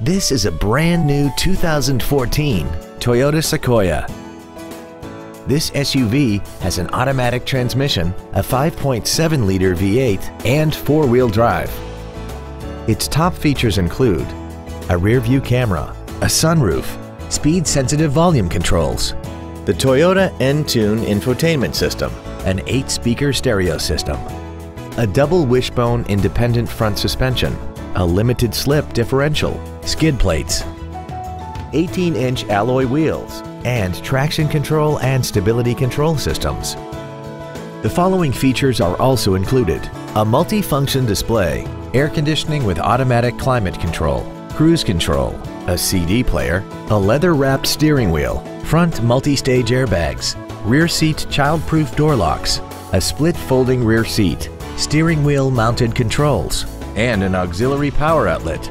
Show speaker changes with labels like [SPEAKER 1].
[SPEAKER 1] This is a brand new 2014 Toyota Sequoia. This SUV has an automatic transmission, a 5.7-liter V8, and four-wheel drive. Its top features include a rear-view camera, a sunroof, speed-sensitive volume controls, the Toyota Entune infotainment system, an 8-speaker stereo system, a double wishbone independent front suspension, a limited slip differential, skid plates, 18-inch alloy wheels, and traction control and stability control systems. The following features are also included. A multi-function display, air conditioning with automatic climate control, cruise control, a CD player, a leather-wrapped steering wheel, front multi-stage airbags, rear seat child-proof door locks, a split folding rear seat, steering wheel mounted controls, and an auxiliary power outlet.